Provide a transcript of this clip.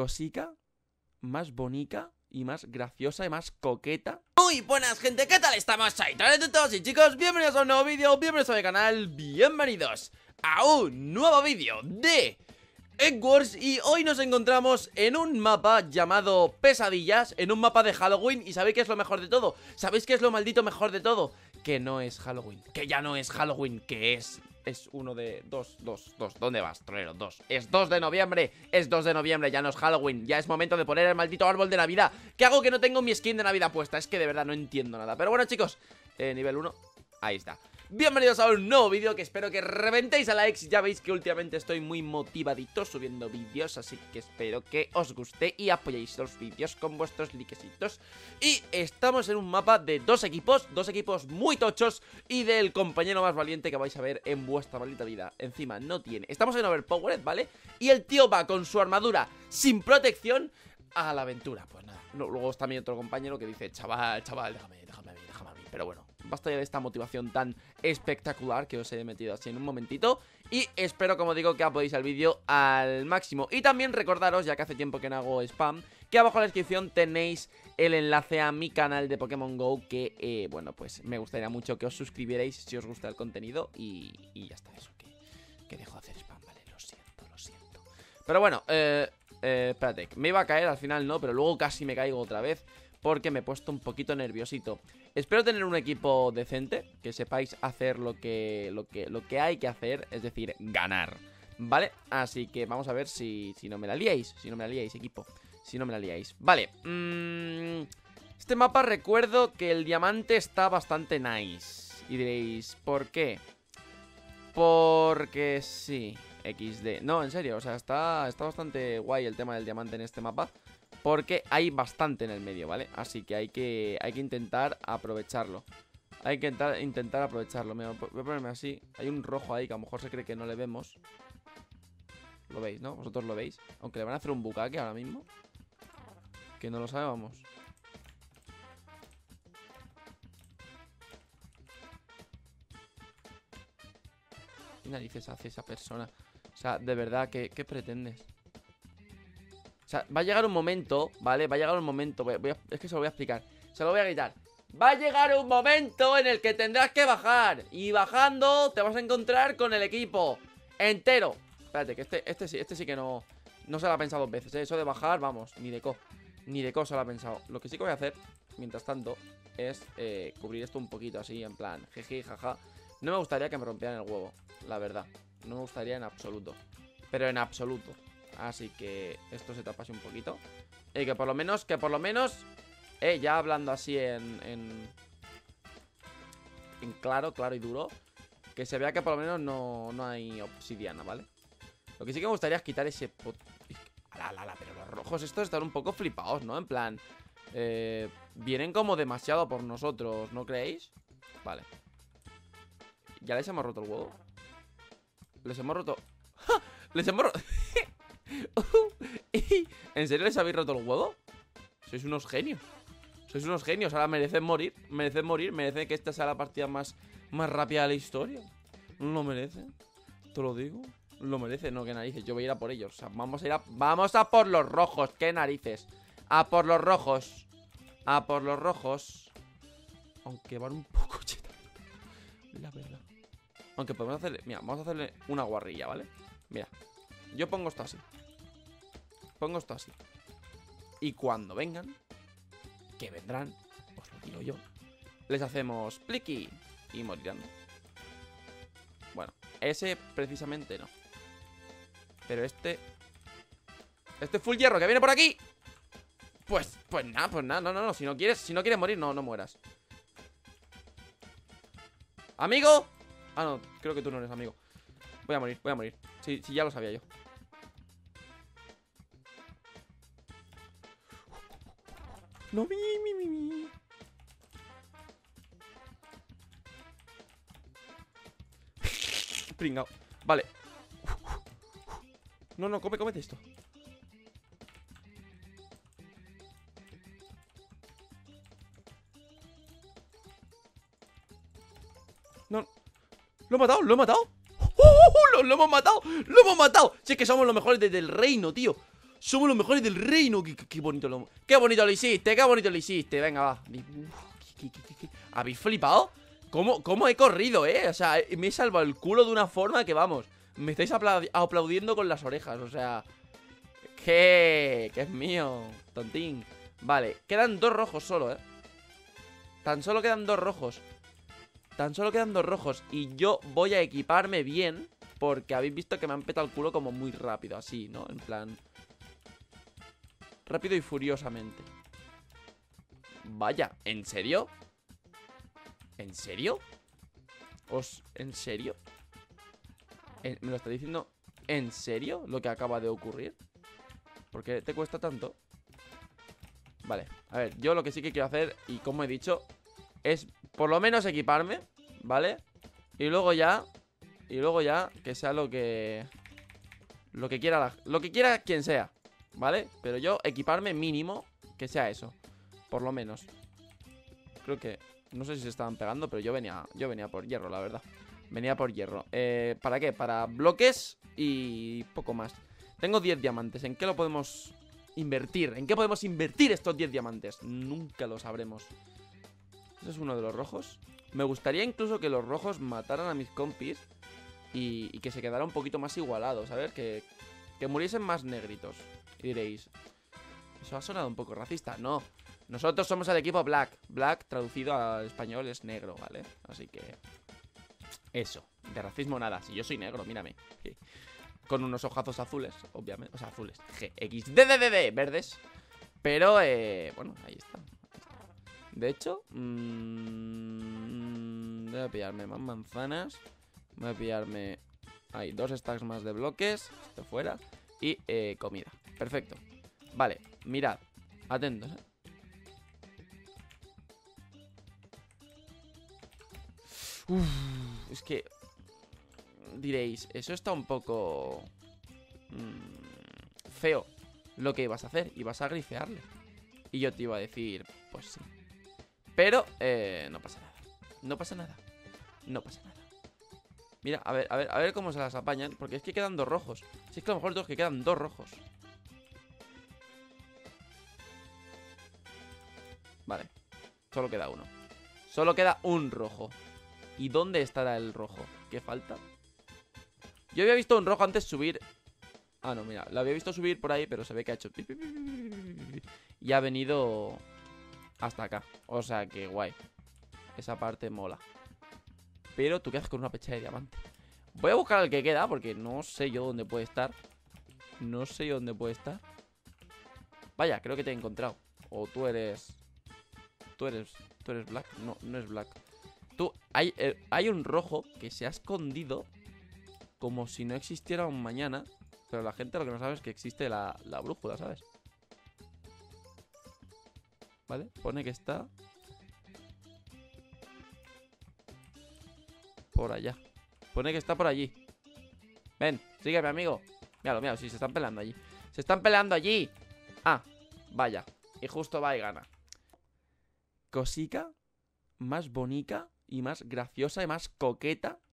cosica, más bonita y más graciosa y más coqueta. Muy buenas gente, ¿qué tal estamos? De todos y chicos, bienvenidos a un nuevo vídeo, bienvenidos a mi canal, bienvenidos a un nuevo vídeo de Egg Wars y hoy nos encontramos en un mapa llamado Pesadillas, en un mapa de Halloween y ¿sabéis qué es lo mejor de todo? ¿Sabéis qué es lo maldito mejor de todo? Que no es Halloween, que ya no es Halloween, que es es uno de... Dos, dos, dos. ¿Dónde vas, trolero? Dos. Es 2 de noviembre. Es 2 de noviembre. Ya no es Halloween. Ya es momento de poner el maldito árbol de Navidad. ¿Qué hago que no tengo mi skin de Navidad puesta? Es que de verdad no entiendo nada. Pero bueno, chicos. Eh, nivel 1. Ahí está. Bienvenidos a un nuevo vídeo que espero que reventéis a likes. Ya veis que últimamente estoy muy motivadito subiendo vídeos Así que espero que os guste y apoyéis los vídeos con vuestros likecitos Y estamos en un mapa de dos equipos, dos equipos muy tochos Y del compañero más valiente que vais a ver en vuestra maldita vida. Encima no tiene, estamos en Overpowered, ¿vale? Y el tío va con su armadura sin protección a la aventura. Pues nada, luego está mi otro compañero que dice Chaval, chaval, déjame, déjame Pero bueno, basta ya de esta motivación tan espectacular que os he metido así en un momentito. Y espero, como digo, que apoyéis el vídeo al máximo. Y también recordaros, ya que hace tiempo que no hago spam, que abajo en la descripción tenéis el enlace a mi canal de Pokémon GO que, eh, bueno, pues me gustaría mucho que os suscribierais si os gusta el contenido y, ya está, eso, que, que, dejo de hacer spam, ¿vale? Lo siento, lo siento. Pero bueno, eh, eh, espérate, me iba a caer, al final no, pero luego casi me caigo otra vez porque me he puesto un poquito nerviosito. Espero tener un equipo decente, que sepáis hacer lo que, lo que, lo que hay que hacer, es decir, ganar. ¿Vale? Así que vamos a ver si, si no me la liáis, si no me la liáis, equipo. Si no me la liáis. Vale, mmm, este mapa recuerdo que el diamante está bastante nice. Y diréis, ¿por qué? Porque sí, XD. No, en serio, o sea, está, está bastante guay el tema del diamante en este mapa. Porque hay bastante en el medio, ¿vale? Así que hay que, hay que intentar aprovecharlo Hay que intentar, intentar aprovecharlo voy a ponerme así Hay un rojo ahí que a lo mejor se cree que no le vemos Lo veis, ¿no? Vosotros lo veis Aunque le van a hacer un bucaque ahora mismo Que no lo sabemos ¿Qué narices hace esa persona? O sea, de verdad, ¿qué, qué pretendes? O sea, va a llegar un momento, ¿vale? Va a llegar un momento, es que se lo voy a explicar Se lo voy a gritar Va a llegar un momento en el que tendrás que bajar Y bajando te vas a encontrar con el equipo Entero. Espérate, que este, este, sí, este sí que no No se lo ha pensado dos veces, ¿eh? Eso de bajar, vamos, ni de co Ni de co se lo ha pensado. Lo que sí que voy a hacer, mientras tanto Es eh, cubrir esto un poquito así, en plan Jeje, jaja. No me gustaría que me rompieran el huevo, la verdad. No me gustaría en absoluto Pero en absoluto Así que esto se tapase un poquito Y que por lo menos, que por lo menos Eh, ya hablando así en, en En claro, claro y duro Que se vea que por lo menos no, no hay obsidiana, ¿vale? Lo que sí que me gustaría es quitar ese... La, la, la, pero los rojos estos están un poco flipados, ¿no? En plan... Eh, vienen como demasiado por nosotros, ¿no creéis? Vale ¿Ya les hemos roto el huevo? Les hemos roto... ¡Ja! Les hemos roto... ¿En serio les habéis roto el huevo? Sois unos genios. Sois unos genios, ahora merecen morir. Merecen morir, merecen que esta sea la partida más, más rápida de la historia. Lo merecen. Te lo digo. Lo merecen, no, que narices, yo voy a ir a por ellos. O sea, vamos a ir a, vamos a por los rojos. Qué narices. A por los rojos. A por los rojos. Aunque van un poco chetados La verdad. Aunque podemos hacerle, mira, vamos a hacerle una guarrilla, ¿vale? Mira, yo pongo esto así Pongo esto así. Y cuando vengan, que vendrán, os lo digo yo, les hacemos pliqui y morirán. Bueno, ese precisamente no. Pero este... Este full hierro que viene por aquí. Pues, pues nada, pues nada, no, no, no. Si no quieres, si no quieres morir, no, no mueras. ¡Amigo! Ah, no, creo que tú no eres amigo. Voy a morir, voy a morir. Sí, sí, ya lo sabía yo. No, mi, mi, mi, mi. Pringao. Vale. No, no, come, comete esto. No. ¿Lo he matado? ¿Lo he matado? ¡Oh, lo, hemos matado! ¡Lo hemos matado! Si es que somos los mejores desde el reino, tío Somos los mejores del reino. Qué, bonito lo... Qué bonito lo hiciste, qué bonito lo hiciste. Venga, va. ¿Habéis flipado? ¿Cómo, ¿Cómo he corrido, eh? O sea, me he salvado el culo de una forma que, vamos, me estáis aplaudiendo con las orejas. O sea, ¿qué? Que es mío, tontín. Vale, quedan dos rojos solo, eh. Tan solo quedan dos rojos. Tan solo quedan dos rojos. Y yo voy a equiparme bien. Porque habéis visto que me han petado el culo como muy rápido, así, ¿no? En plan... Rápido y furiosamente. Vaya, ¿en serio? ¿En serio? ¿Os... ¿En serio? ¿Me lo está diciendo en serio lo que acaba de ocurrir? ¿Por qué te cuesta tanto? Vale, a ver, yo lo que sí que quiero hacer Y como he dicho, es por lo menos equiparme ¿Vale? Y luego ya Y luego ya, que sea lo que Lo que quiera Lo que quiera quien sea ¿Vale? Pero yo equiparme mínimo Que sea eso Por lo menos Creo que no sé si se estaban pegando, pero yo venía, yo venía por hierro, la verdad. Venía por hierro. Eh, ¿Para qué? Para bloques y poco más. Tengo 10 diamantes. ¿En qué lo podemos invertir? ¿En qué podemos invertir estos 10 diamantes? Nunca lo sabremos. Ese es uno de los rojos. Me gustaría incluso que los rojos mataran a mis compis y, que se quedara un poquito más igualado, ¿sabes? Que, que muriesen más negritos. Y diréis, ¿eso ha sonado un poco racista? No, nosotros somos el equipo Black. Black, traducido al español, es negro, ¿vale? Así que... Eso. De racismo nada. Si yo soy negro, mírame. Con unos ojazos azules, obviamente. O sea, azules. G, X, D, D, D, D, verdes. Pero, eh, bueno, ahí está. De hecho, mmm, voy a pillarme más manzanas. Voy a pillarme... Hay dos stacks más de bloques. Esto fuera. Y eh, comida. Perfecto. Vale, mirad. Atentos, ¿eh? es que... Diréis, eso está un poco... Mm, feo lo que ibas a hacer. Ibas a grifearle. Y yo te iba a decir, pues sí. Pero, eh, no pasa nada. No pasa nada. No pasa nada. Mira, a ver, a ver, a ver cómo se las apañan. Porque es que quedan dos rojos. Si es que a lo mejor dos que quedan dos rojos. Vale. Solo queda uno. Solo queda un rojo. ¿Y dónde estará el rojo? ¿Qué falta? Yo había visto un rojo antes subir Ah, no, mira, lo había visto subir por ahí Pero se ve que ha hecho Y ha venido Hasta acá, o sea que guay Esa parte mola Pero tú quedas con una pecha de diamante Voy a buscar el que queda porque no sé yo dónde puede estar No sé yo dónde puede estar Vaya, creo que te he encontrado O tú eres Tú eres, tú eres Black No, no es Black hay, eh, hay un rojo que se ha escondido como si no existiera un mañana. Pero la gente lo que no sabe es que existe la, la brújula, ¿sabes? ¿Vale? Pone que está... Por allá. Pone que está por allí. Ven, sígueme, amigo. Míralo, míralo, sí, se están peleando allí. ¡Se están peleando allí! Ah, vaya. Y justo va y gana. Cosica más bonita y más graciosa y más coqueta